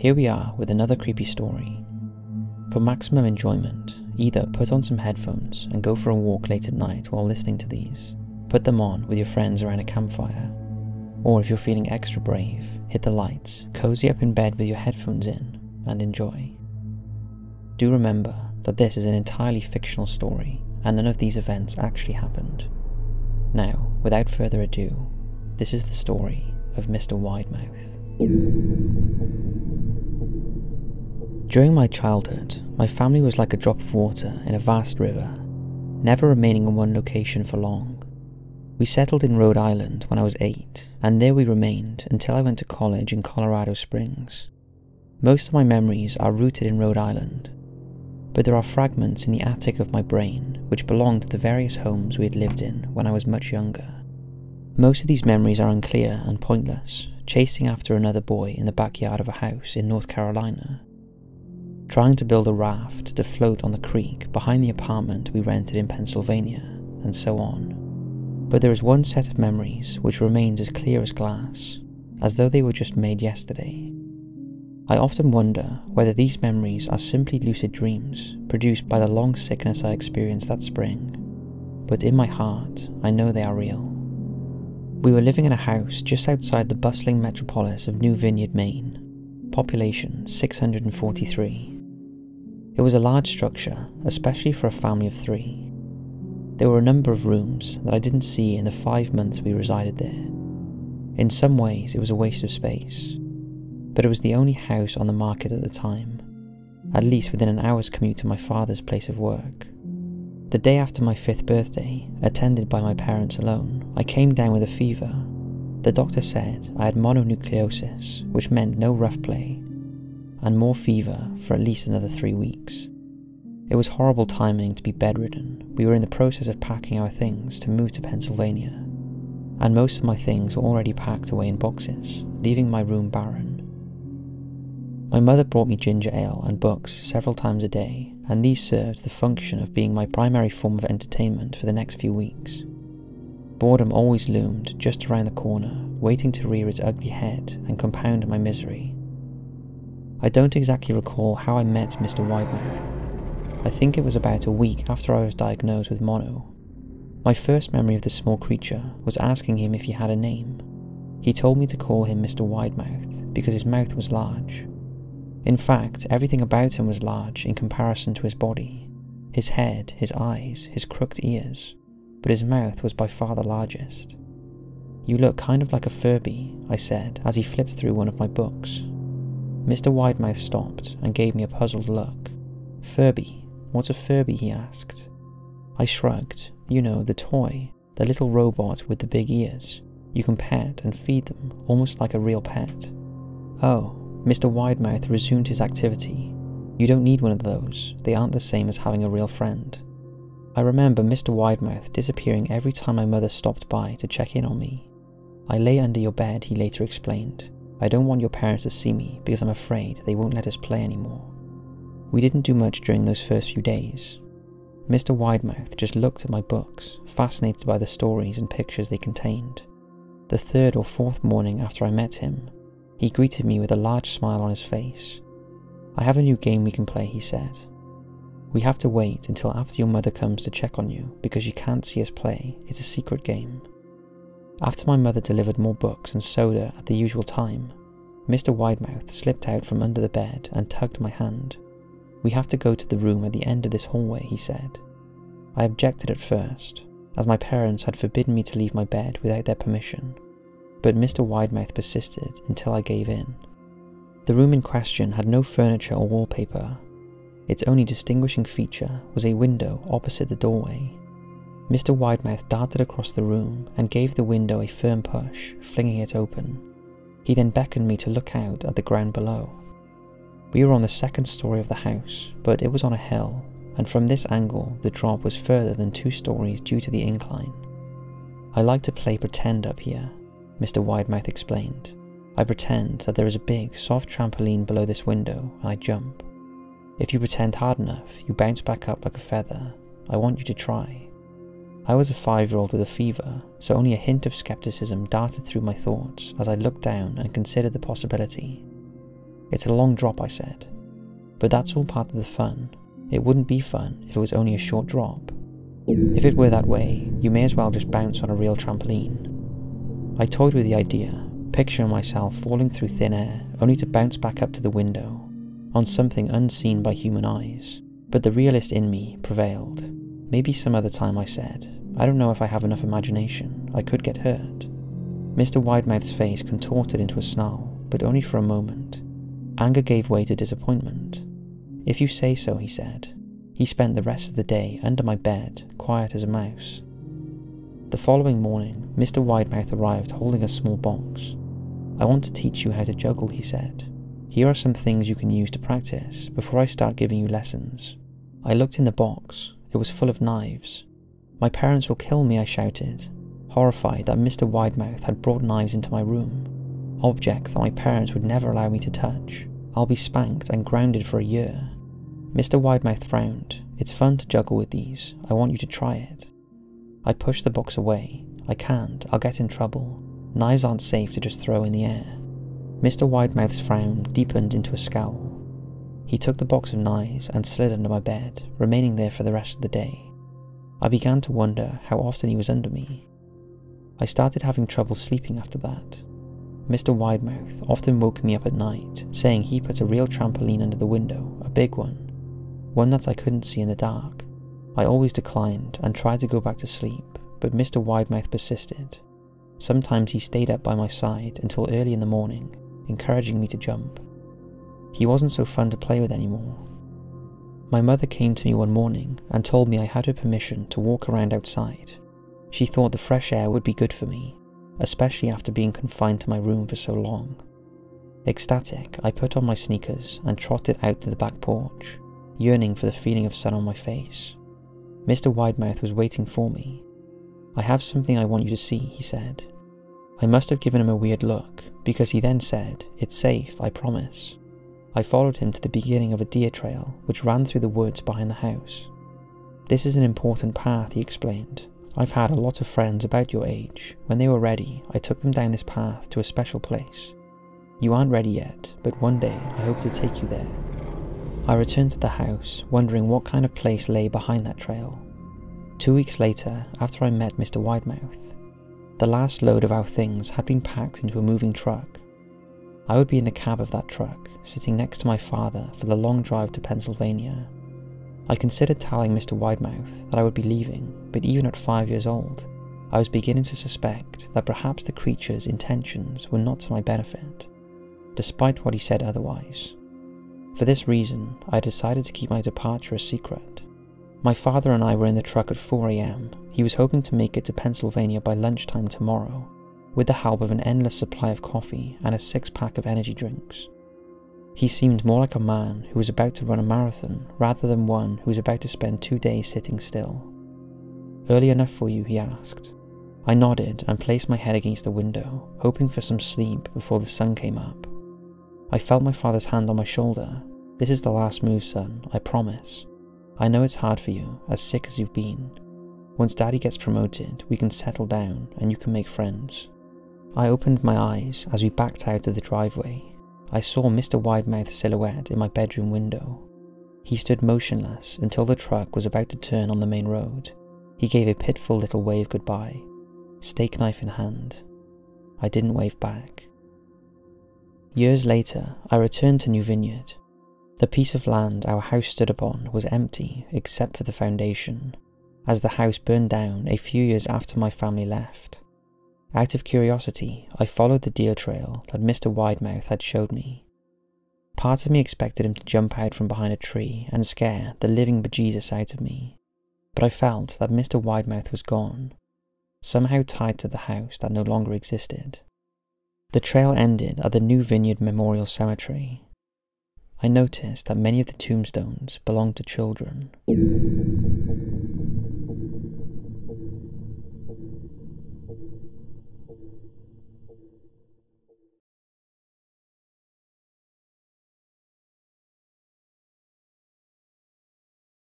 here we are with another creepy story. For maximum enjoyment, either put on some headphones and go for a walk late at night while listening to these. Put them on with your friends around a campfire. Or if you're feeling extra brave, hit the lights, cozy up in bed with your headphones in, and enjoy. Do remember that this is an entirely fictional story and none of these events actually happened. Now, without further ado, this is the story of Mr. Widemouth. During my childhood, my family was like a drop of water in a vast river, never remaining in one location for long. We settled in Rhode Island when I was eight, and there we remained until I went to college in Colorado Springs. Most of my memories are rooted in Rhode Island, but there are fragments in the attic of my brain which belong to the various homes we had lived in when I was much younger. Most of these memories are unclear and pointless, chasing after another boy in the backyard of a house in North Carolina, trying to build a raft to float on the creek behind the apartment we rented in Pennsylvania, and so on. But there is one set of memories which remains as clear as glass, as though they were just made yesterday. I often wonder whether these memories are simply lucid dreams produced by the long sickness I experienced that spring, but in my heart I know they are real. We were living in a house just outside the bustling metropolis of New Vineyard, Maine, population 643. It was a large structure, especially for a family of three. There were a number of rooms that I didn't see in the five months we resided there. In some ways, it was a waste of space, but it was the only house on the market at the time, at least within an hour's commute to my father's place of work. The day after my fifth birthday, attended by my parents alone, I came down with a fever. The doctor said I had mononucleosis, which meant no rough play, and more fever for at least another three weeks. It was horrible timing to be bedridden. We were in the process of packing our things to move to Pennsylvania, and most of my things were already packed away in boxes, leaving my room barren. My mother brought me ginger ale and books several times a day, and these served the function of being my primary form of entertainment for the next few weeks. Boredom always loomed just around the corner, waiting to rear its ugly head and compound my misery. I don't exactly recall how I met Mr. Widemouth. I think it was about a week after I was diagnosed with mono. My first memory of the small creature was asking him if he had a name. He told me to call him Mr. Widemouth because his mouth was large in fact, everything about him was large in comparison to his body. His head, his eyes, his crooked ears, but his mouth was by far the largest. You look kind of like a Furby, I said as he flipped through one of my books. Mr. Widemouth stopped and gave me a puzzled look. Furby? What's a Furby? he asked. I shrugged. You know, the toy, the little robot with the big ears. You can pet and feed them, almost like a real pet. Oh, Mr. Widemouth resumed his activity. You don't need one of those, they aren't the same as having a real friend. I remember Mr. Widemouth disappearing every time my mother stopped by to check in on me. I lay under your bed, he later explained. I don't want your parents to see me because I'm afraid they won't let us play anymore. We didn't do much during those first few days. Mr. Widemouth just looked at my books, fascinated by the stories and pictures they contained. The third or fourth morning after I met him, he greeted me with a large smile on his face. I have a new game we can play, he said. We have to wait until after your mother comes to check on you because you can't see us play. It's a secret game. After my mother delivered more books and soda at the usual time, Mr. Widemouth slipped out from under the bed and tugged my hand. We have to go to the room at the end of this hallway, he said. I objected at first, as my parents had forbidden me to leave my bed without their permission but Mr. Widemouth persisted until I gave in. The room in question had no furniture or wallpaper. Its only distinguishing feature was a window opposite the doorway. Mr. Widemouth darted across the room and gave the window a firm push, flinging it open. He then beckoned me to look out at the ground below. We were on the second story of the house, but it was on a hill, and from this angle the drop was further than two stories due to the incline. I like to play pretend up here, Mr. Widemouth explained. I pretend that there is a big, soft trampoline below this window, and I jump. If you pretend hard enough, you bounce back up like a feather. I want you to try. I was a five-year-old with a fever, so only a hint of skepticism darted through my thoughts as I looked down and considered the possibility. It's a long drop, I said. But that's all part of the fun. It wouldn't be fun if it was only a short drop. If it were that way, you may as well just bounce on a real trampoline. I toyed with the idea, picturing myself falling through thin air only to bounce back up to the window, on something unseen by human eyes. But the realist in me prevailed. Maybe some other time, I said. I don't know if I have enough imagination. I could get hurt. Mr. Widemouth's face contorted into a snarl, but only for a moment. Anger gave way to disappointment. If you say so, he said. He spent the rest of the day under my bed, quiet as a mouse. The following morning, Mr. Widemouth arrived holding a small box. I want to teach you how to juggle, he said. Here are some things you can use to practice before I start giving you lessons. I looked in the box. It was full of knives. My parents will kill me, I shouted, horrified that Mr. Widemouth had brought knives into my room, objects that my parents would never allow me to touch. I'll be spanked and grounded for a year. Mr. Widemouth frowned. It's fun to juggle with these. I want you to try it. I pushed the box away. I can't. I'll get in trouble. Knives aren't safe to just throw in the air. Mr. Widemouth's frown deepened into a scowl. He took the box of knives and slid under my bed, remaining there for the rest of the day. I began to wonder how often he was under me. I started having trouble sleeping after that. Mr. Widemouth often woke me up at night, saying he put a real trampoline under the window, a big one, one that I couldn't see in the dark. I always declined and tried to go back to sleep, but Mr. Widemouth persisted. Sometimes he stayed up by my side until early in the morning, encouraging me to jump. He wasn't so fun to play with anymore. My mother came to me one morning and told me I had her permission to walk around outside. She thought the fresh air would be good for me, especially after being confined to my room for so long. Ecstatic, I put on my sneakers and trotted out to the back porch, yearning for the feeling of sun on my face. Mr. Widemouth was waiting for me. I have something I want you to see, he said. I must have given him a weird look, because he then said, It's safe, I promise. I followed him to the beginning of a deer trail which ran through the woods behind the house. This is an important path, he explained. I've had a lot of friends about your age. When they were ready, I took them down this path to a special place. You aren't ready yet, but one day I hope to take you there. I returned to the house, wondering what kind of place lay behind that trail. Two weeks later, after I met Mr. Widemouth, the last load of our things had been packed into a moving truck. I would be in the cab of that truck, sitting next to my father for the long drive to Pennsylvania. I considered telling Mr. Widemouth that I would be leaving, but even at five years old, I was beginning to suspect that perhaps the creature's intentions were not to my benefit, despite what he said otherwise. For this reason, I decided to keep my departure a secret. My father and I were in the truck at 4am. He was hoping to make it to Pennsylvania by lunchtime tomorrow, with the help of an endless supply of coffee and a six pack of energy drinks. He seemed more like a man who was about to run a marathon rather than one who was about to spend two days sitting still. Early enough for you, he asked. I nodded and placed my head against the window, hoping for some sleep before the sun came up. I felt my father's hand on my shoulder. This is the last move, son, I promise. I know it's hard for you, as sick as you've been. Once daddy gets promoted, we can settle down and you can make friends. I opened my eyes as we backed out of the driveway I saw Mr. Widemouth's silhouette in my bedroom window. He stood motionless until the truck was about to turn on the main road. He gave a pitiful little wave goodbye, steak knife in hand. I didn't wave back. Years later, I returned to New Vineyard. The piece of land our house stood upon was empty except for the foundation, as the house burned down a few years after my family left. Out of curiosity, I followed the deer trail that Mr. Widemouth had showed me. Part of me expected him to jump out from behind a tree and scare the living bejesus out of me, but I felt that Mr. Widemouth was gone, somehow tied to the house that no longer existed. The trail ended at the New Vineyard Memorial Cemetery. I noticed that many of the tombstones belonged to children.